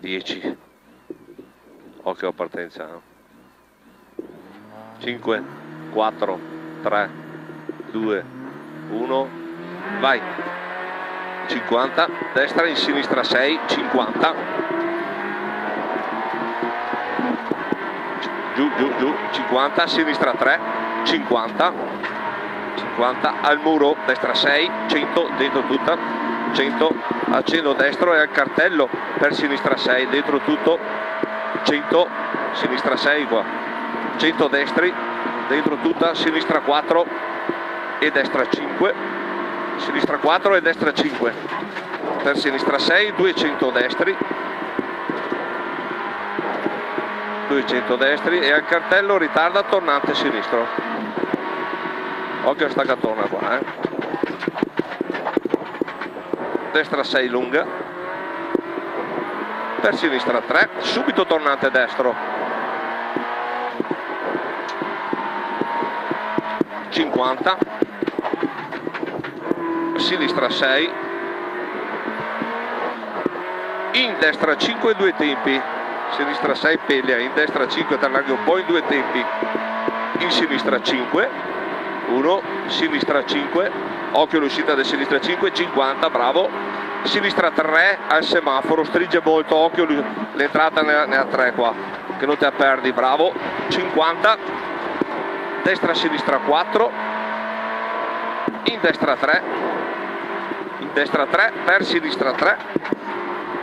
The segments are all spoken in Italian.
10 occhio a partenza 5 4 3 2 1 vai. 50 destra in sinistra 6 50 giù giù giù. 50 sinistra 3 50 50 al muro. Destra 6 100 dentro tutta 100 accendo destro e al cartello per sinistra 6 dentro tutto 100 sinistra 6 qua. 100 destri dentro tutta sinistra 4 e destra 5 sinistra 4 e destra 5 per sinistra 6 200 destri. 200 destri e al cartello ritarda tornante sinistro. Occhio a staccatona qua eh. Destra 6 lunga. Per sinistra 3 subito tornante destro. 50 sinistra 6 in destra 5 due tempi. Sinistra 6 peglia. In destra 5 allarghi un po' in due tempi. In sinistra 5 1 sinistra 5 occhio all'uscita del sinistra 5 50 bravo. Sinistra 3 al semaforo stringe molto occhio l'entrata ne ha 3 qua che non te la perdi bravo. 50 destra sinistra 4 in destra 3 in destra 3 per sinistra 3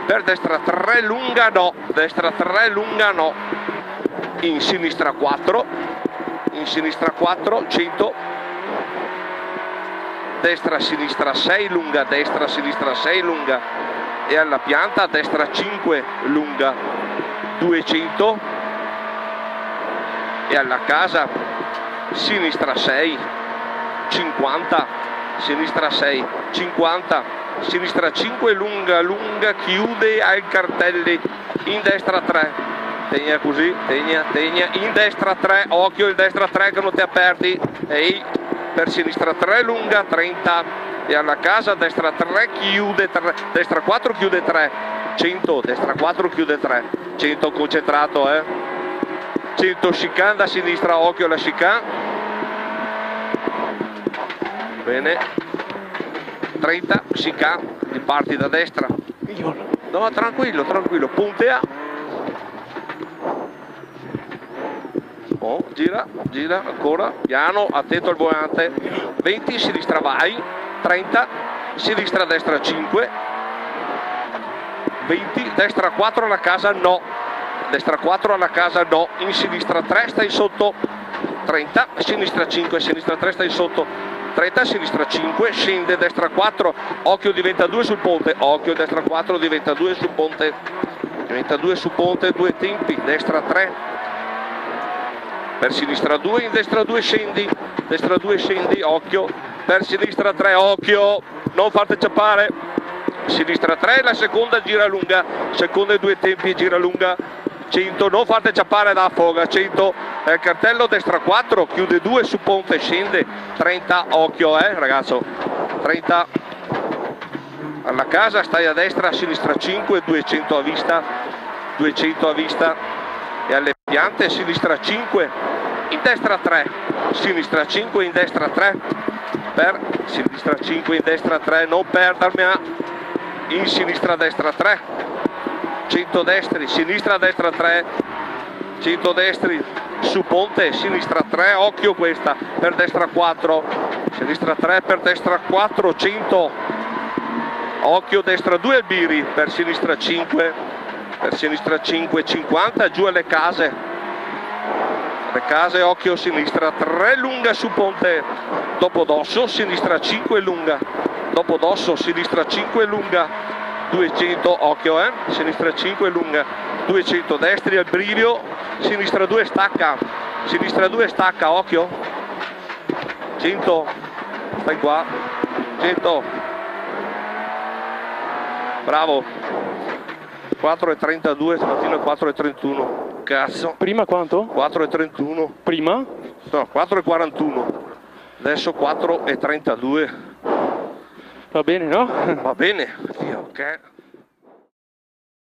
per destra 3 lunga no destra 3 lunga no in sinistra 4 in sinistra 4 100 destra sinistra 6 lunga destra sinistra 6 lunga. E alla pianta destra 5 lunga 200 e alla casa sinistra 6 50 sinistra 6 50 sinistra 5 lunga lunga chiude ai cartelli. In destra 3 tegna così tegna tegna. In destra 3 occhio il destra 3 che non ti perdi ehi per sinistra 3 lunga 30 e alla casa destra 3 chiude 3 destra 4 chiude 3 100 destra 4 chiude 3 100 concentrato eh. 100 chicane da sinistra occhio alla chicane. Bene. 30 chicane riparti da destra. No tranquillo tranquillo. Puntea oh, gira gira ancora. Piano attento al volante. 20 sinistra vai. 30 sinistra destra 5 20 destra 4 alla casa no. Destra 4 alla casa no. In sinistra 3 stai sotto. 30 sinistra 5 sinistra 3 stai sotto. 30 sinistra 5 scende destra 4 occhio diventa 2 sul ponte. Occhio destra 4 diventa 2 sul ponte. Diventa 2 sul ponte due tempi. Destra 3 per sinistra 2 in destra 2 scendi. Destra 2 scendi occhio. Per sinistra 3 occhio. Non fate ciappare sinistra 3 la seconda gira lunga. Seconda e due tempi gira lunga. 100 non fate ciappare da affoga 100 eh, cartello destra 4 chiude 2 su ponte scende. 30 occhio eh ragazzo. 30 alla casa stai a destra a sinistra 5 200 a vista. 200 a vista. E alle piante sinistra 5 in destra 3 sinistra 5 in destra 3 per sinistra 5 in destra 3 non perdermi in sinistra destra 3 100 destri sinistra destra 3 100 destri su ponte sinistra 3 occhio questa per destra 4 sinistra 3 per destra 4 100 occhio destra 2 albiri per sinistra 5 per sinistra 5 50 giù alle case. Le case occhio sinistra 3 lunga su ponte. Dopo dosso sinistra 5 lunga. Dopo dosso sinistra 5 lunga. 200 occhio eh. Sinistra 5 lunga. 200 destri al brivio sinistra 2 stacca. Sinistra 2 stacca occhio. 100 stai qua. 100 bravo 4,32 stamattina 4,31 cazzo. Prima quanto? 4,31 prima? no 4,41 adesso 4,32 va bene no? va bene. Ok